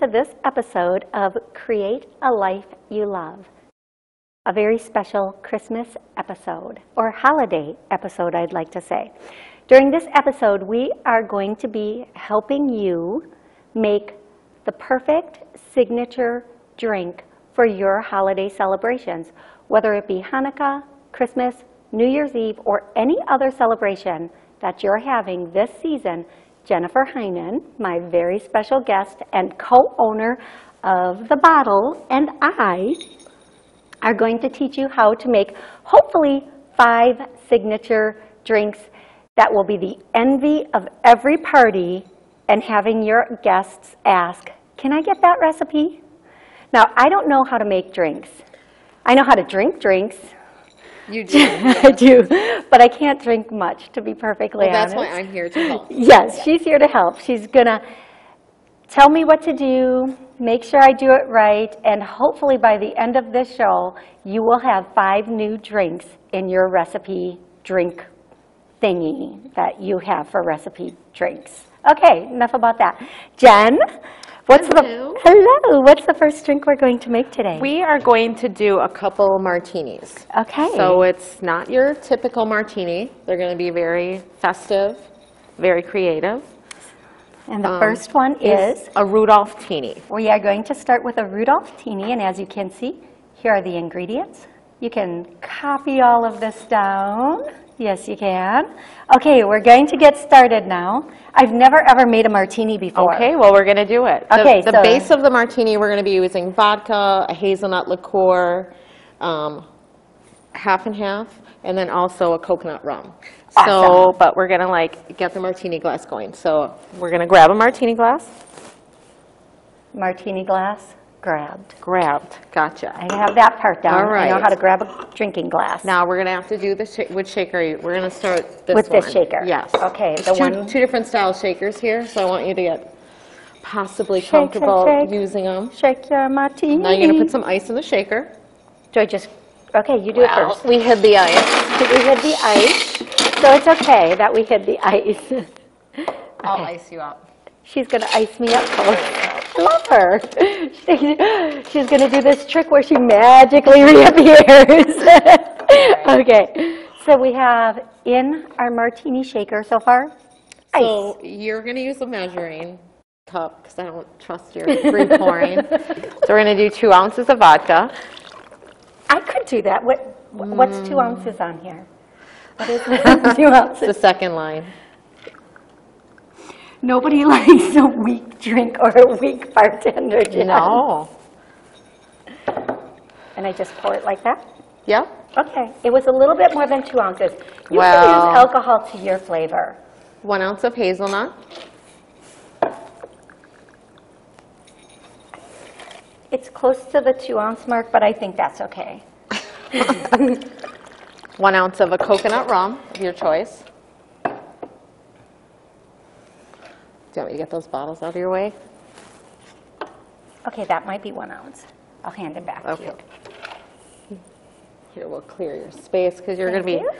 To this episode of Create a Life You Love, a very special Christmas episode, or holiday episode, I'd like to say. During this episode, we are going to be helping you make the perfect signature drink for your holiday celebrations, whether it be Hanukkah, Christmas, New Year's Eve, or any other celebration that you're having this season. Jennifer Heinen, my very special guest and co-owner of the bottle, and I are going to teach you how to make hopefully five signature drinks that will be the envy of every party and having your guests ask, can I get that recipe? Now, I don't know how to make drinks. I know how to drink drinks. You do. I do, but I can't drink much, to be perfectly Well, that's honest. why I'm here to help. Yes, she's here to help. She's gonna tell me what to do, make sure I do it right, and hopefully by the end of this show, you will have five new drinks in your recipe drink thingy that you have for recipe drinks. Okay, enough about that. Jen, what's Hello. the hello? What's the first drink we're going to make today? We are going to do a couple martinis. okay. So it's not your typical martini. They're going to be very festive, very creative. and the um, first one is a Rudolph Teeny. We are going to start with a Rudolph Teeny, and as you can see, here are the ingredients. You can copy all of this down. Yes, you can. Okay, we're going to get started now. I've never ever made a martini before. Okay, well, we're going to do it. The- Okay, The so- base of the martini, we're going to be using vodka, a hazelnut liqueur, um, half and half, and then also a coconut rum. So, but we're going to like get the martini glass going. So we're going to grab a martini glass. Martini glass grabbed. Grabbed, gotcha. I have that part down. All I know how to grab a drinking glass. Now, we're going to have to do the, sha- which shaker, are you- we're going to start this one. With this shaker. Yes. Okay, It's the two- one- Two different style shakers here, so I want you to get possibly Shake, comfortable shake. using them. Shake your martini. Now, you're going to put some ice in the shaker. Do I just, okay, you do it first. We hid the ice. We hid the ice, so it's okay that we hid the ice. I'll ice you up. She's gonna ice me up. Love her. She- She's gonna do this trick where she magically reappears. Okay, so we have in our martini shaker so far, ice. So you're going to use a measuring cup, because I don't trust your free pouring. So we're going to do two ounces of vodka. I could do that. What, what's two Mm. ounces on here? What is? Two The second line. Nobody likes a weak drink or a weak bartender, Jen. No. And I just pour it like that? Yeah. Okay, it was a little bit more than two ounces. You can use alcohol to your flavor. One ounce of hazelnut. It's close to the two ounce mark, but I think that's okay. One ounce of a coconut rum of your choice. You want me to get those bottles out of your way? Okay, that might be one ounce. I'll hand it back to Okay. you. Here, we'll clear your space because you're going to Thank be, you.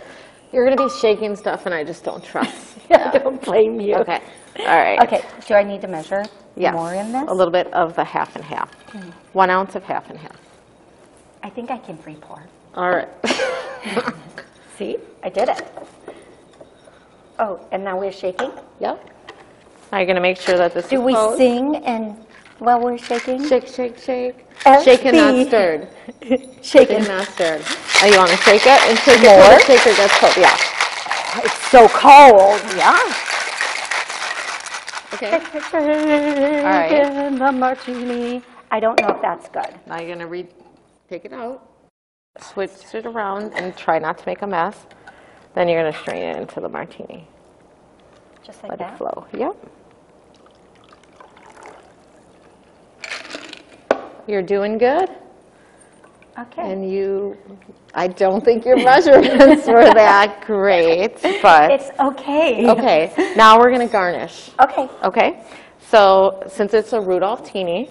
you're going to be shaking stuff and I just don't trust. I don't blame you. Okay, all right. Okay, do I need to measure Yes, more in this? A little bit of the half and half. Hmm. One ounce of half and half. I think I can free pour. All right. See, I did it. Oh, and now we're shaking? Yep. Now you're going to make sure that this Do is we closed. sing and while we're shaking? Shake, shake, shake. Shaken, not stirred. Shaking. Shaken, not stirred. Now you want to shake it and shake it More? till the shaker gets cold. Yeah. It's so cold. Yeah. Okay. right. Shaking the martini. I don't know if that's good. Now you're going to re, take it out, switch it around, and try not to make a mess. Then you're going to strain it into the martini. Just like Let that. it flow. Yep. You're doing good. Okay. And you, I don't think your measurements were that great, but, It's okay. okay. Now we're going to garnish. Okay. Okay? So since it's a Rudolph Teeny,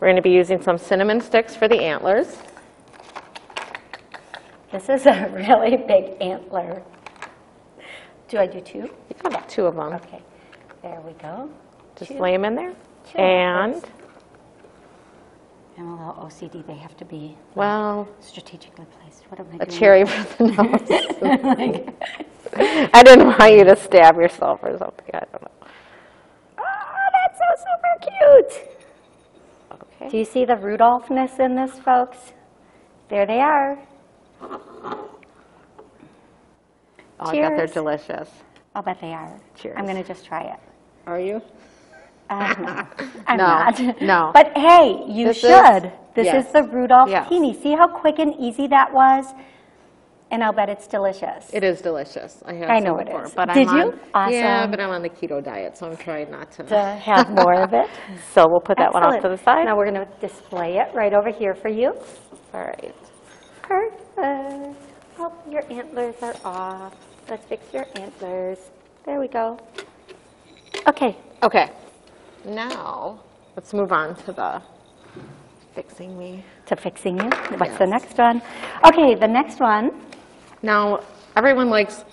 we're going to be using some cinnamon sticks for the antlers. This is a really big antler. Do I do two? About two of them. Okay. There we go. Just Two. lay them in there. Two. And, I'm a little OCD, they have to be well, strategically placed. What am I a doing? A cherry for the nose. I didn't want you to stab yourself or something, I don't know. Oh, that's so super cute. Okay. Do you see the Rudolphness in this, folks? There they are. Oh, I bet they're delicious. I'll bet they are. Cheers. I'm going to just try it. Are you? Uh, no, I'm No, not. no. But hey, you This is- should. This yes. is the Rudolph Yes. Teeny. See how quick and easy that was? And I'll bet it's delicious. It is delicious. I have I some know it before, is. But Did I'm you? on- Yeah, but I'm on the keto diet, so I'm trying not to. to have more of it. So we'll put that one off to the side. Now we're going to display it right over here for you. All right. Perfect. Oh, your antlers are off. Let's fix your antlers. There we go. Okay, Okay. Now, let's move on to the fixing me. to fixing you. What's the next one? Okay, the next one. Now, everyone likes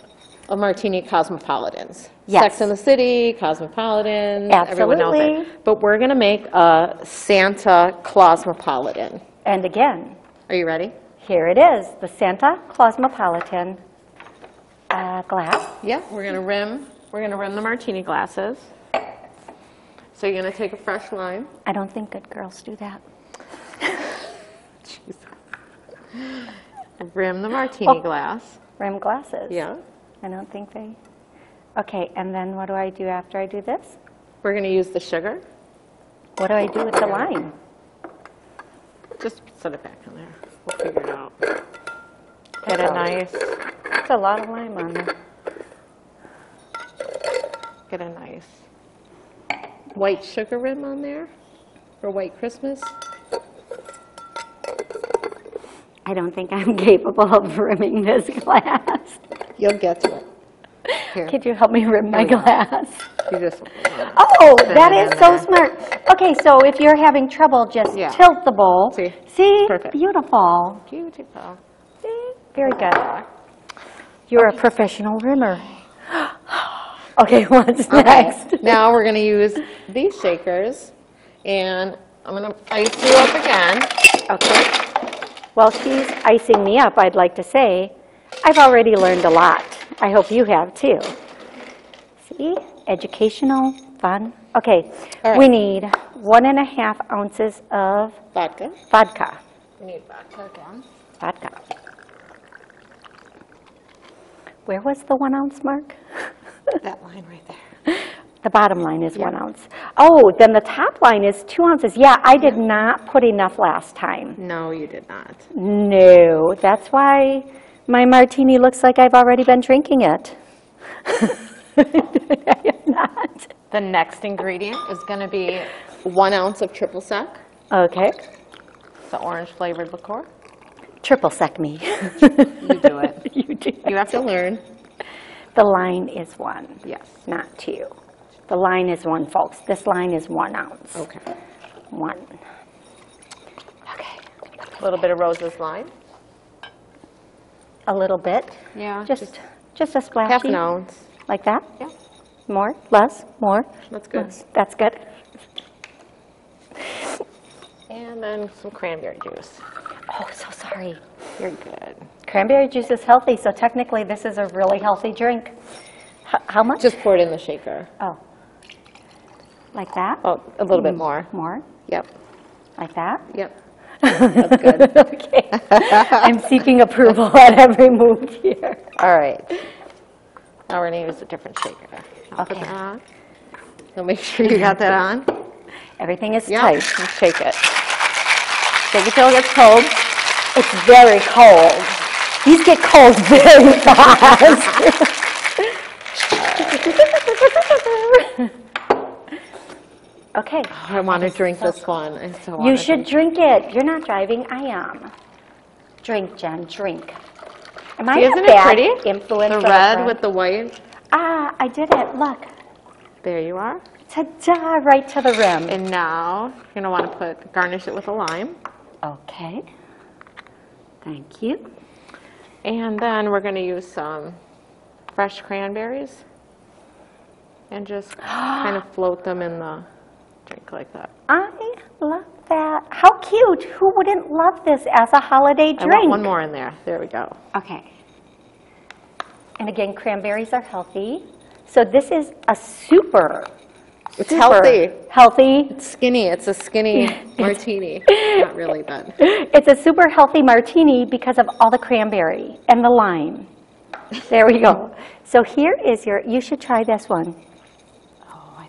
a martini cosmopolitans. Yes. Sex in the City, cosmopolitan. Everyone knows Absolutely. it. But we're going to make a Santa Clausmopolitan. And again, Are you ready? Here it is, the Santa Clausmopolitan uh, glass. Yeah, we're going to rim, we're going to rim the martini glasses. So you're going to take a fresh lime. I don't think good girls do that. Rim the martini Oh. glass. Rim glasses. Yeah. I don't think they. Okay, and then what do I do after I do this? We're going to use the sugar. What do I do with the lime? Just set it back in there. We'll figure it out. Get a nice, It's a lot of lime on there. get a nice white sugar rim on there for white Christmas. I don't think I'm capable of rimming this glass. You'll get to it. Here, Could you help me rim my Here we go. glass? you just, Oh, that is so smart. Okay, so if you're having trouble, just Yeah. tilt the bowl. See? See? Perfect. Beautiful. beautiful. See? Very good. You're a professional rimmer. Okay, what's next? Now we're going to use these shakers and I'm going to ice you up again. Okay. While she's icing me up, I'd like to say, I've already learned a lot. I hope you have too. See, educational, fun. Okay, All we need one and a half ounces of Vodka. vodka. We need vodka again. Vodka. Where was the one ounce mark? That line right there. The bottom line is one ounce. Oh, then the top line is two ounces. Yeah, I did not put enough last time. No, you did not. No, that's why my martini looks like I've already been drinking it. I am not. The next ingredient is going to be one ounce of triple sec, Okay, the orange flavored liqueur. triple sec me. You do it. You do. You have to learn. The line is one, Yes. not two. The line is one, folks. This line is one ounce. Okay. One. Okay, A little bit of Rose's lime. A little bit. Yeah. Just, just a splashy. half an ounce. Like that? Yeah. More, less, more? That's good. less. That's good. And then some cranberry juice. Oh, so sorry. You're good. Cranberry juice is healthy, so technically this is a really healthy drink. H- How much? Just pour it in the shaker. Oh. Like that? Oh, a little bit mm. more. More? Yep. Like that? Yep. That's good. Okay. I'm seeking approval at every move here. All right. Now we're going to use a different shaker. I'll put Okay. that on. So make sure you got that on. Everything is Yeah. tight. And shake it. Shake it till it gets cold. It's very cold. These get cold very fast. Okay. I want to drink this one. I so want You should drink it. You're not driving, I am. Drink, Jen, drink. Am I See, isn't it pretty? influence? The red with the white. Ah, I did it. Look. There you are. Ta-da, right to the rim. And now you're going to want to put garnish it with a lime. Okay. Thank you. And then we're going to use some fresh cranberries and just kind of float them in the drink like that. I love that. How cute. Who wouldn't love this as a holiday drink? I want one more in there. There we go. Okay. And again, cranberries are healthy. So this is a super, It's super healthy. Healthy. It's skinny. It's a skinny martini. Not really, but It's a super healthy martini because of all the cranberry and the lime. There we go. So here is your, you should try this one.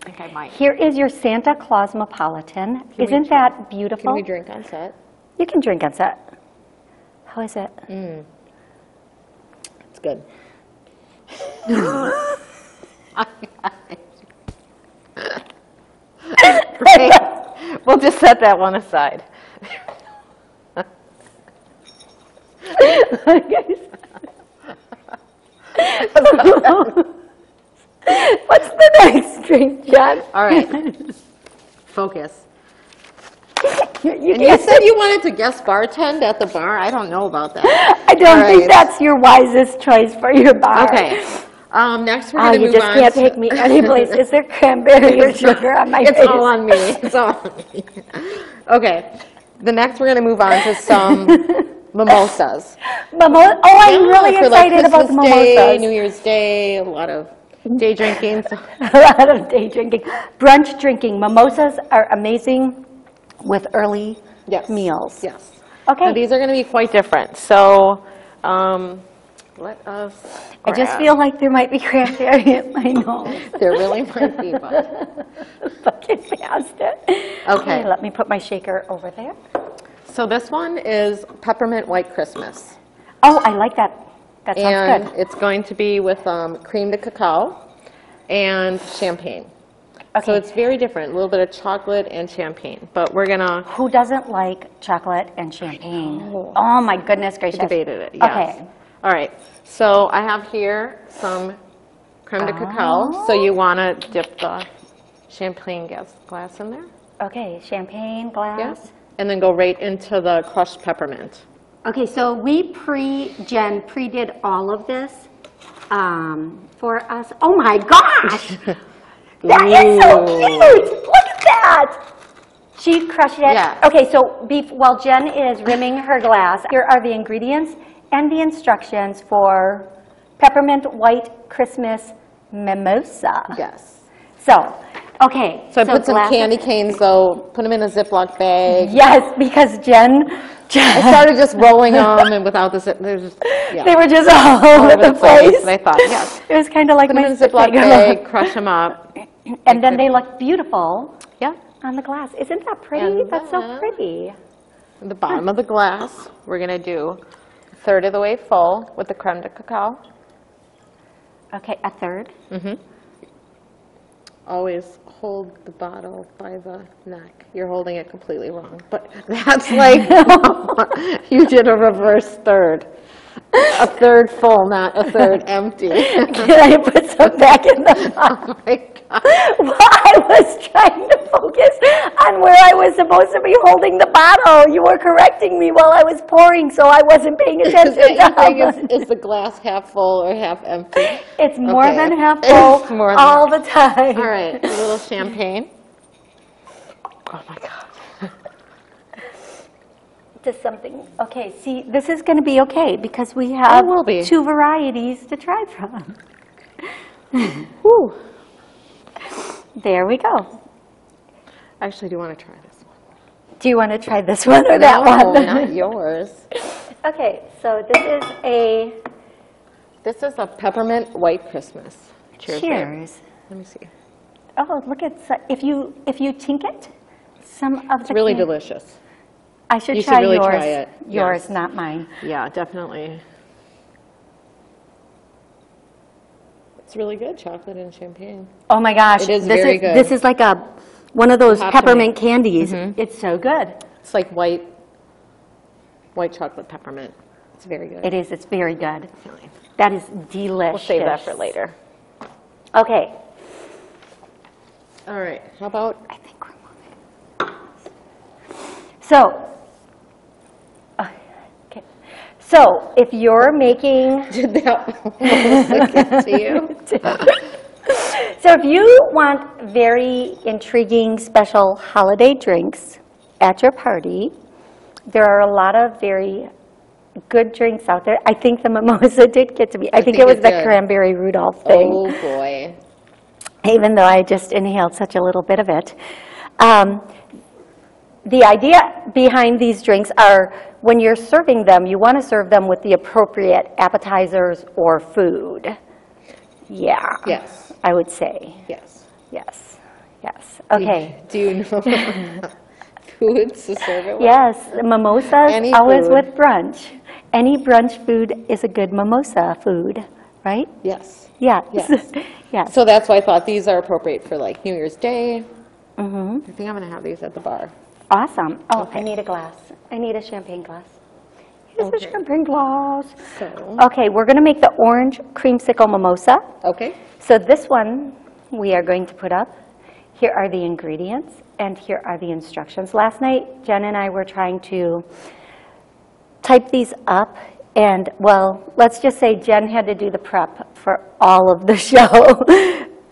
I think I might. Here is your Santa Clausmopolitan. we Isn't that beautiful? Can we drink on set? You can drink on set. How is it? Mm. It's good. We'll just set that one aside. What's the next drink, Jen? All right. Focus. You And you can't- said you wanted to guest bartend at the bar? I don't know about that. I don't think that's your wisest choice for your bar. Okay. Um, next, we're Oh, going to you move just on. can't to- take me anyplace. Is there cranberry or sugar on my face? It's all on me. It's all on me. Okay. The next, we're going to move on to some mimosas. Mimo- oh, I'm really for, like, excited about the Christmas Day, mimosas. New Year's Day, a lot of day drinking. so- a lot of day drinking. Brunch drinking. Mimosas are amazing with early Yes. meals. Yes. Okay. Now, these are going to be quite different. So, um, let us. I just feel like there might be cranberry in my nose. There really might be, but. Fucking past it. Okay. Let me put my shaker over there. So this one is peppermint white Christmas. Oh, I like that. That sounds And good. it's going to be with um, creme de cacao and champagne. Okay. So it's very different, a little bit of chocolate and champagne. But we're gonna Who doesn't like chocolate and champagne? Oh, my goodness gracious. debated it, yes. Okay. All right, so I have here some creme de cacao. So you wanna dip the champagne gas- glass in there? Okay, champagne glass. Yes. And then go right into the crushed peppermint. Okay, so we pre, Jen pre-did all of this um, for us. Oh my gosh! That is so cute! Look at that! She crushed it. Yeah. Okay, so bef- while Jen is rimming her glass, here are the ingredients and the instructions for peppermint white Christmas mimosa. Yes. So, okay. So I put some candy canes though, put them in a Ziploc bag. Yes, because Jen, I Jen started just rolling them and without the zip, there's just, yeah. they were just all over the place. And I thought, yes. It was kind of like Put them my in a Ziploc bag, crush them up. And then they look beautiful Yeah. on the glass. Isn't that pretty? And That's so then- pretty. At the bottom of the glass, we're gonna do a third of the way full with the creme de cacao. Okay, a third. Mm-hmm. Always hold the bottle by the neck. You're holding it completely wrong, but that's like, you did a reverse third. A third full, not a third empty. Can I put some back in the bottle? Oh my God. Well, I was trying to focus on where I was supposed to be holding the bottle. You were correcting me while I was pouring, so I wasn't paying Is attention to you how think much. is, is the glass half full or half empty? It's more Okay. than half It's full more than- all the time. All right, a little champagne. Oh my God. To something. Okay, see, this is going to be okay because we have will be. two varieties to try from. Whew. There we go. Actually, do you want to try this one? Do you want to try this one or that No, one? not yours. Okay, so this is a This is a peppermint white Christmas. Cheers. babe. cheers. Let me see. Oh, look at so- if you if you tink it, some of It's the really can- delicious. I should you should try really yours. try it, Yours, yes. not mine. Yeah, definitely. It's really good, chocolate and champagne. Oh my gosh, It is this very is good. this is like a one of those to peppermint candies. Mm-hmm. It's so good. It's like white, white chocolate peppermint. It's very good. It is. It's very good. Definitely. That is delicious. We'll save that for later. Okay. All right, how about, I think we're moving. So, uh, okay. So if you're making, did that almost look to you? So if you want very intriguing, special holiday drinks at your party, there are a lot of very good drinks out there. I think the mimosa did get to me. I think it think was it the did. cranberry Rudolph thing. Oh, boy. even though I just inhaled such a little bit of it. Um, The idea behind these drinks are, when you're serving them, you want to serve them with the appropriate appetizers or food. Yeah. Yes, I would say, yes. yes, yes. Okay. Do you know foods to serve it with? Yes, mimosas, Any always food. with brunch. Any brunch food is a good mimosa food, right? Yes. Yes. Yes. Yes. So that's why I thought these are appropriate for like New Year's Day. Mm-hmm. I think I'm gonna have these at the bar. Awesome. Oh, I need a glass. I need a champagne glass. Here's Okay. a champagne glass. So, Okay, we're going to make the orange creamsicle mimosa. okay, So this one we are going to put up. Here are the ingredients and here are the instructions. Last night, Jen and I were trying to type these up and, well, let's just say Jen had to do the prep for all of the show,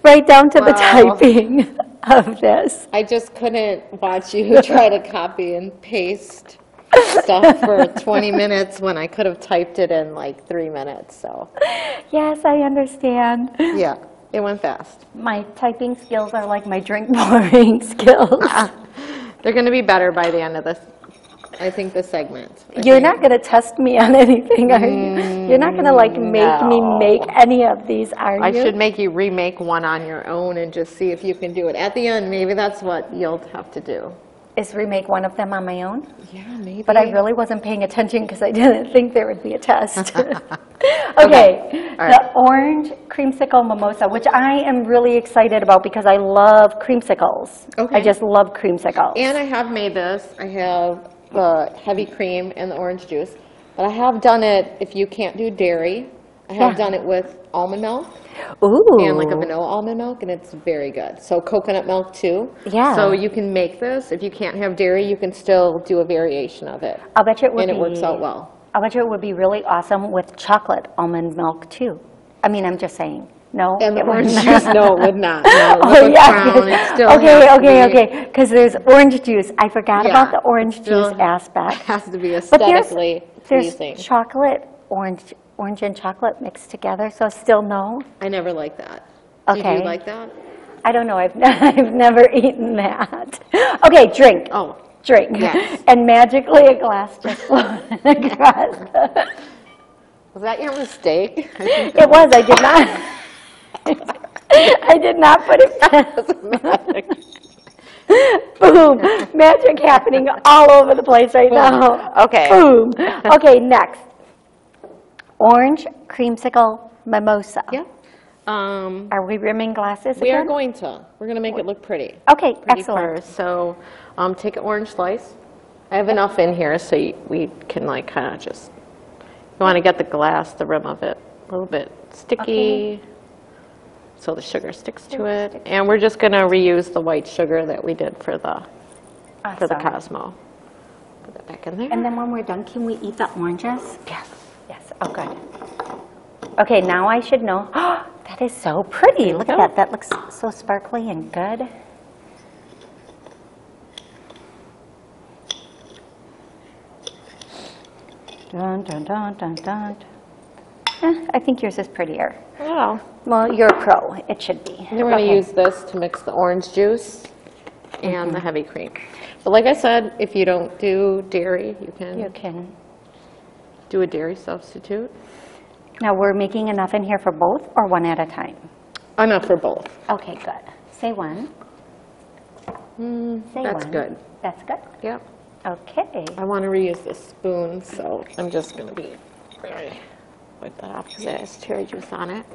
right down to the typing of this. I just couldn't watch you try to copy and paste stuff for 20 minutes when I could have typed it in like three minutes, so, Yes, I understand. yeah, it went fast. My typing skills are like my drink pouring skills. They're gonna be better by the end of this, I think, the segment. I You're think. not going to test me on anything, are you? You're not going to like mm, make me make any of these, are you? I should make you remake one on your own and just see if you can do it. At the end, maybe that's what you'll have to do. Is remake one of them on my own? Yeah, maybe. But I really wasn't paying attention because I didn't think there would be a test. Okay, all right. the orange creamsicle mimosa, which I am really excited about because I love creamsicles. Okay. I just love creamsicles. And I have made this. I have the heavy cream and the orange juice. But I have done it, if you can't do dairy, I have Yeah. done it with almond milk Ooh. and like a vanilla almond milk, and it's very good. So coconut milk too. Yeah. So you can make this. If you can't have dairy, you can still do a variation of it. I'll bet you it would And be. it works out well. I'll bet you it would be really awesome with chocolate almond milk too. I mean, I'm just saying. No. And the it wouldn't. orange juice, no, it would not. No, Oh, yeah. It still Okay, has to okay, be- okay. Because there's orange juice. I forgot about the orange still juice aspect. Has to be But there's, aesthetically there's pleasing. chocolate, orange, orange and chocolate mixed together, so still no? I never liked that. Did Okay. you like that? I don't know, I've, I've never eaten that. Okay, drink, Oh, drink. Yes. And magically a glass just floated across. the- was that your mistake? I think It was, I did not. I did not put it magic. Boom, magic happening all over the place right now. Okay. Boom. Okay, next. Orange creamsicle mimosa. Yeah. Um, Are we rimming glasses we are again? going to, we're going to make it look pretty. Okay, Pretty excellent. first. So, um, take an orange slice. I have enough in here so you- we can like kind of just, you want to get the glass, the rim of it, a little bit sticky. So the sugar sticks to it. And we're just going to reuse the white sugar that we did for the, for the Awesome. Cosmo. Put that back in there. And then when we're done, can we eat the oranges? Yes. Oh, good. Okay, now I should know. That is so pretty. Look at that. That looks so sparkly and good. Dun, dun, dun, dun, dun. Eh, I think yours is prettier. Oh. Well, you're a pro. It should be. We're going to Okay. use this to mix the orange juice and the heavy cream. But like I said, if you don't do dairy, you can. You can. Do a dairy substitute. Now, we're making enough in here for both or one at a time? Enough for both. Okay, good. Say one. Mm, Say That's one. good. That's good. Yep. Okay. I want to reuse this spoon, so I'm just going to be very, wipe that off because it has cherry juice on it.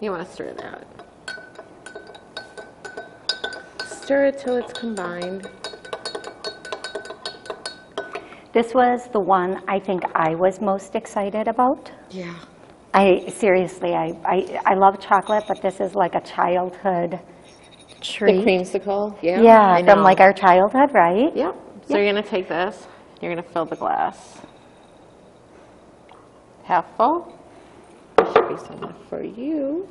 You want to stir that. Stir it till it's combined. This was the one I think I was most excited about. Yeah. I, seriously, I, I, I love chocolate, but this is like a childhood treat. The creamsicle, yeah. Yeah, I from know. like our childhood, right? Yep. So you're going to take this, you're going to fill the glass half full. There should be some left for you.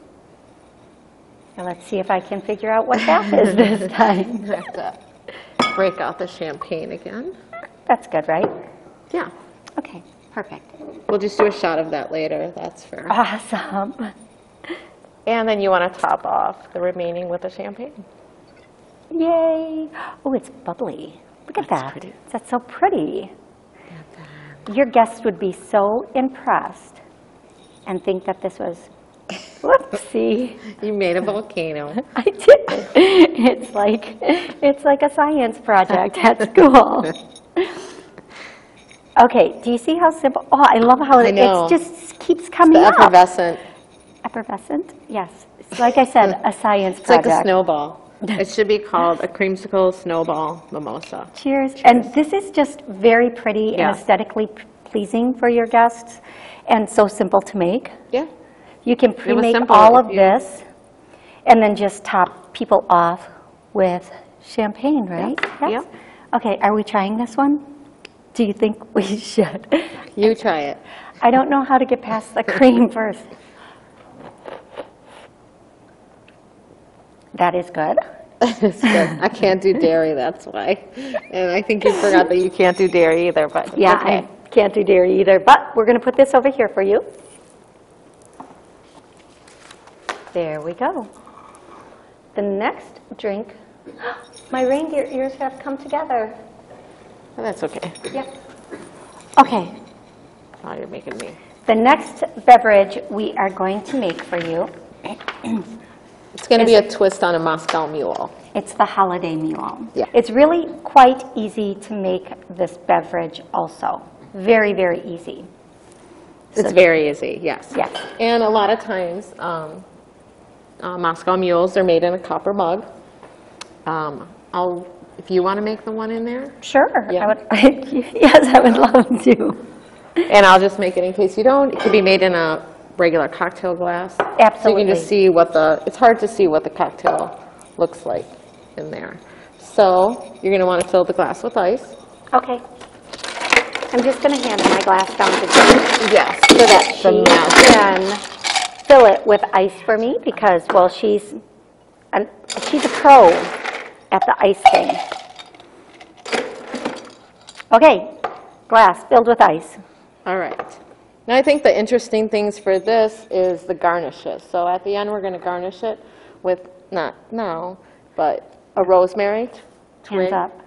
Now let's see if I can figure out what that is this time. I have to break out the champagne again. That's good, right? Yeah, Okay, perfect. we'll just do a shot of that later, that's fair. Awesome. And then you want to top off the remaining with the champagne. Yay. Oh, it's bubbly. Look at That's that. pretty. That's so pretty. Your guests would be so impressed and think that this was, whoopsie. You made a volcano. I did. It's like, it's like a science project at school. Okay, do you see how simple, oh, I love how I it know. just keeps coming The up. effervescent, Effervescent? Yes. It's like I said, a science it's like a snowball. It should be called a creamsicle snowball mimosa. Cheers. And this is just very pretty and aesthetically pleasing for your guests and so simple to make. Yeah, You can pre-make all of you- this and then just top people off with champagne, right? Yep, Yes? Okay, are we trying this one? Do you think we should? you try it. I don't know how to get past the cream first. That is good. It's good. I can't do dairy, that's why. And I think you forgot that you can't do dairy either, but Yeah, okay. I can't do dairy either, but we're going to put this over here for you. There we go. The next drink, my reindeer ears have come together. That's okay. Yep. Okay, Now you're making me. the next beverage we are going to make for you, It's going to be a twist on a Moscow Mule. it's the Holiday Mule. Yeah. It's really quite easy to make this beverage also. Very, very easy. It's very easy, yes. Yes. And a lot of times, um, uh, Moscow Mules, they're made in a copper mug. Um, I'll, if you want to make the one in there, Sure. I Yeah. would, yes, I would love to. and I'll just make it in case you don't. It could be made in a regular cocktail glass. Absolutely. So you Absolutely. can just see what the, it's hard to see what the cocktail looks like in there. So you're going to want to fill the glass with ice. Okay. I'm just going to hand my glass down to Jen Yes. so that The she mouth. can fill it with ice for me because, well, she's, an- she's a pro at the ice thing. Okay, glass filled with ice. All right. Now, I think the interesting things for this is the garnishes. So at the end, we're going to garnish it with, not now, but a rosemary twig. Hands up.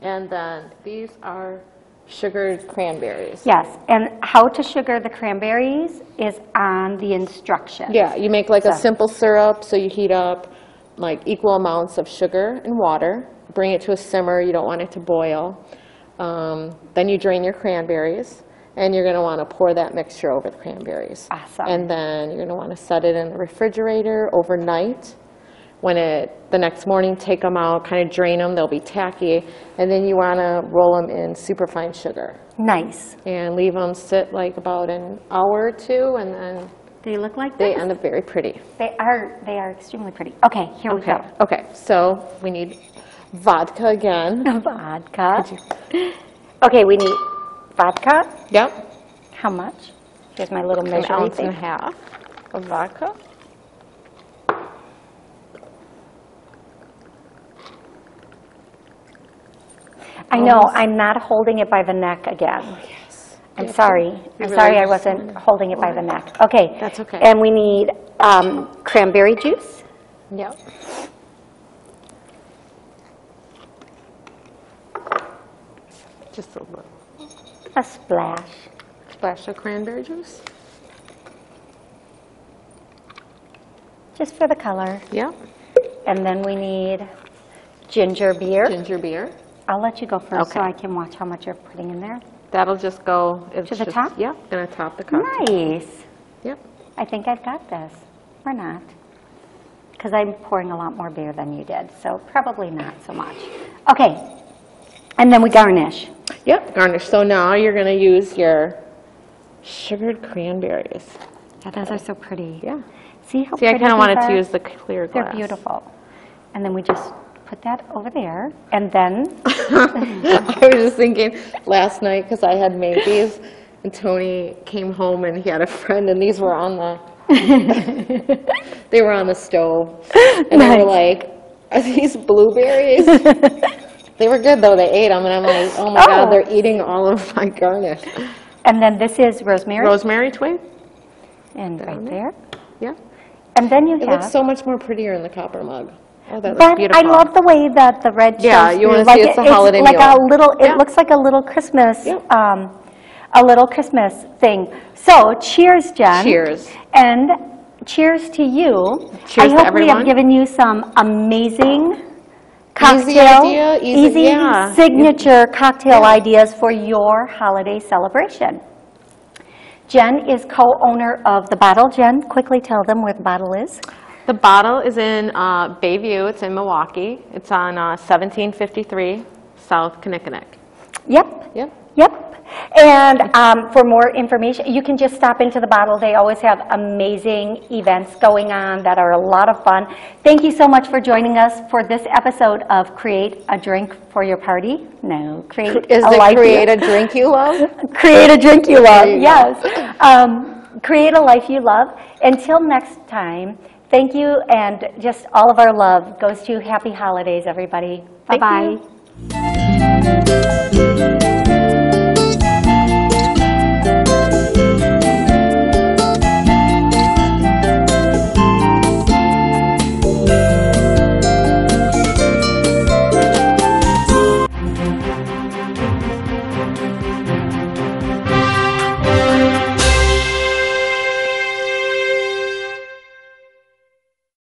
And then these are sugared cranberries. Yes, and how to sugar the cranberries is on the instructions. Yeah, you make like a So- simple syrup, so you heat up like equal amounts of sugar and water, bring it to a simmer, you don't want it to boil. Um, Then you drain your cranberries, and you're going to want to pour that mixture over the cranberries. Awesome. And then you're going to want to set it in the refrigerator overnight. When it, the next morning, take them out, kind of drain them, they'll be tacky, and then you want to roll them in superfine sugar. Nice. And leave them sit like about an hour or two, and then They look like they this? end up very pretty. They are, they are extremely pretty. Okay, here we Okay, go. okay, so we need vodka again. Vodka. Okay, we need vodka. Yep, How much? Here's my little an measuring ounce and a thing. half of vodka. I know, I'm not holding it by the neck again. Yes. I'm sorry. I'm really sorry I wasn't holding it by the neck. Okay. That's okay. And we need um, cranberry juice. Yep. Just a little A splash. splash of cranberry juice. Just for the color. Yep. And then we need ginger beer. Ginger beer. I'll let you go first so Okay. I can watch how much you're putting in there. That'll just go. it's To the just- top? Yep, gonna top the cup. Nice. Yep. I think I've got this. Or not. Because I'm pouring a lot more beer than you did, so probably not so much. Okay. And then we garnish. Yep, garnish. So now you're gonna use your sugared cranberries. Yeah, those are so pretty. Yeah. See how See, I pretty kind of wanted to are? use the clear glass. They're beautiful. And then we just put that over there, and then, I was just thinking last night, because I had made these, and Tony came home and he had a friend, and these were on the They were on the stove, and they were like, "Are these blueberries?" They were good, though, they ate them, and I'm like, "Oh my Oh. God, they're eating all of my garnish." And then this is rosemary, Rosemary twig? and right there. Yeah. And then you It looks have, so much more prettier in the copper mug. Oh, that looks but I love the way that the red shows Yeah, you wanna see like it's a holiday like a little, Yeah. it looks like a little Christmas, Yep. um, a little Christmas thing. So cheers, Jen. Cheers. And cheers to you. Cheers to I hope we have given you some amazing cocktail, Easy idea, easy- yeah. signature cocktail ideas for your holiday celebration. Jen is co-owner of The Bottle. Jen, quickly tell them where The Bottle is. The bottle is in uh, Bayview, it's in Milwaukee. It's on uh, 1753 South Kinnickinnic. Yep, Yep. yep. And um, for more information, you can just stop into The Bottle. They always have amazing events going on that are a lot of fun. Thank you so much for joining us for this episode of Create a Drink for Your Party. No, Create Is a it Life You- create a drink you love? Create a drink you love, you yes. Um, create a life you love. Until next time, thank you, and just all of our love goes to you. happy holidays, everybody. Bye-bye.